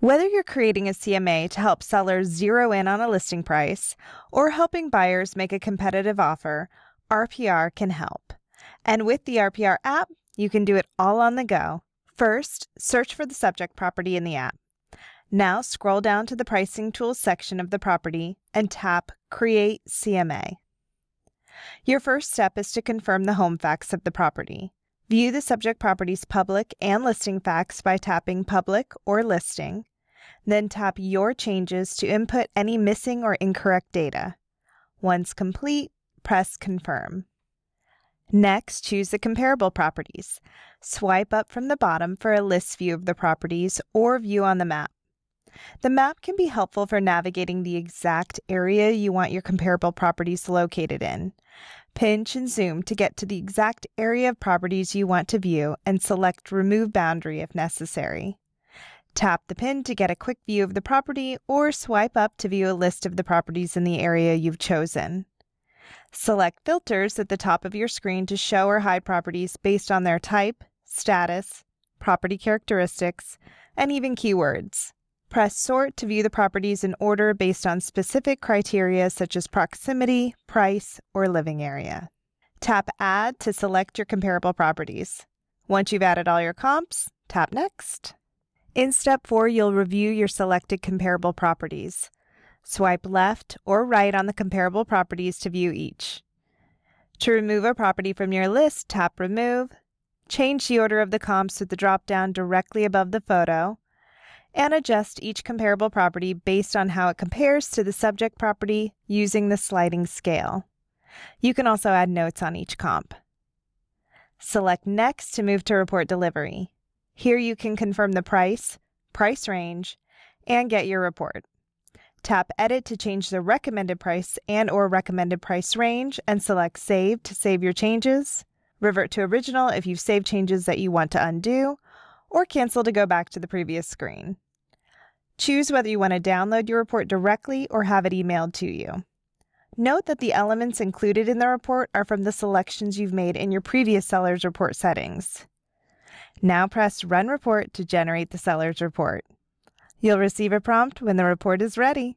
Whether you're creating a CMA to help sellers zero in on a listing price or helping buyers make a competitive offer, RPR can help. And with the RPR app, you can do it all on the go. First, search for the subject property in the app. Now scroll down to the Pricing Tools section of the property and tap Create CMA. Your first step is to confirm the home facts of the property. View the subject property's public and listing facts by tapping Public or Listing. Then tap Your Changes to input any missing or incorrect data. Once complete, press Confirm. Next, choose the comparable properties. Swipe up from the bottom for a list view of the properties or view on the map. The map can be helpful for navigating the exact area you want your comparable properties located in. Pinch and zoom to get to the exact area of properties you want to view and select Remove Boundary if necessary. Tap the pin to get a quick view of the property or swipe up to view a list of the properties in the area you've chosen. Select filters at the top of your screen to show or hide properties based on their type, status, property characteristics, and even keywords. Press Sort to view the properties in order based on specific criteria such as proximity, price, or living area. Tap Add to select your comparable properties. Once you've added all your comps, tap Next. In step 4, you'll review your selected comparable properties. Swipe left or right on the comparable properties to view each. To remove a property from your list, tap Remove. Change the order of the comps with the drop down directly above the photo and adjust each comparable property based on how it compares to the subject property using the sliding scale. You can also add notes on each comp. Select Next to move to Report Delivery. Here you can confirm the price, price range, and get your report. Tap Edit to change the recommended price and or recommended price range and select Save to save your changes. Revert to Original if you've saved changes that you want to undo, or cancel to go back to the previous screen. Choose whether you want to download your report directly or have it emailed to you. Note that the elements included in the report are from the selections you've made in your previous seller's report settings. Now press Run Report to generate the seller's report. You'll receive a prompt when the report is ready.